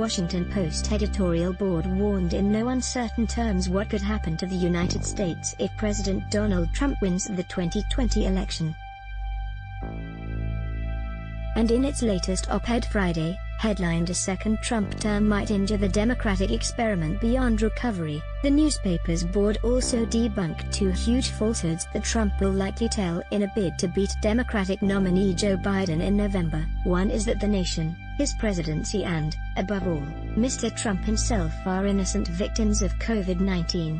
Washington Post editorial board warned in no uncertain terms what could happen to the United States if President Donald Trump wins the 2020 election. And in its latest op-ed Friday, headlined a second Trump term might injure the Democratic experiment beyond recovery. The newspaper's board also debunked two huge falsehoods that Trump will likely tell in a bid to beat Democratic nominee Joe Biden in November. One is that the nation, his presidency and, above all, Mr. Trump himself are innocent victims of COVID-19.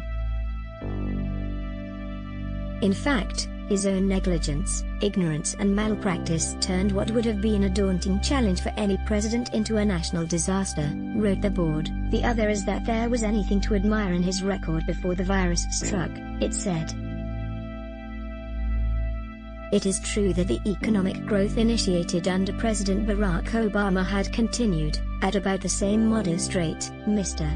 In fact, his own negligence, ignorance and malpractice turned what would have been a daunting challenge for any president into a national disaster, wrote the board. The other is that there was anything to admire in his record before the virus struck, it said. It is true that the economic growth initiated under President Barack Obama had continued, at about the same modest rate, Mr.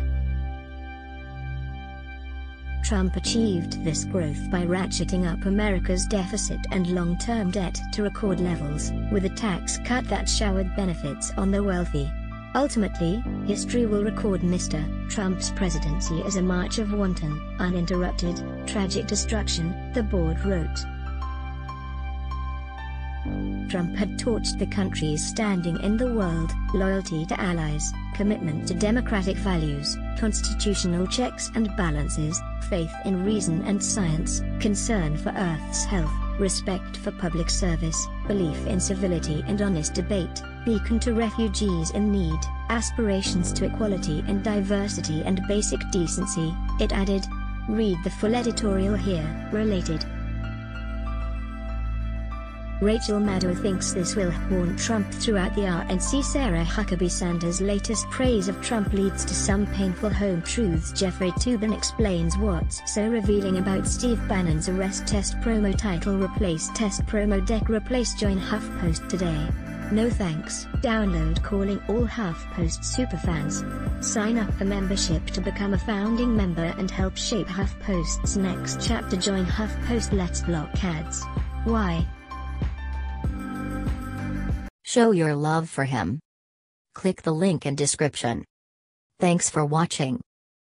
Trump achieved this growth by ratcheting up America's deficit and long-term debt to record levels, with a tax cut that showered benefits on the wealthy. Ultimately, history will record Mr. Trump's presidency as a march of wanton, uninterrupted, tragic destruction, the board wrote. Trump had torched the country's standing in the world, loyalty to allies, commitment to democratic values, constitutional checks and balances, faith in reason and science, concern for Earth's health, respect for public service, belief in civility and honest debate, beacon to refugees in need, aspirations to equality and diversity and basic decency, it added. Read the full editorial here, related. Rachel Maddow thinks this will haunt Trump throughout the RNC. Sarah Huckabee Sanders' latest praise of Trump leads to some painful home truths. Jeffrey Toobin explains what's so revealing about Steve Bannon's arrest test promo title replace test promo deck replace join HuffPost today. No thanks. Download calling all HuffPost superfans. Sign up for membership to become a founding member and help shape HuffPost's next chapter. Join HuffPost Let's block ads. Why? Show your love for him. Click the link in description. Thanks for watching.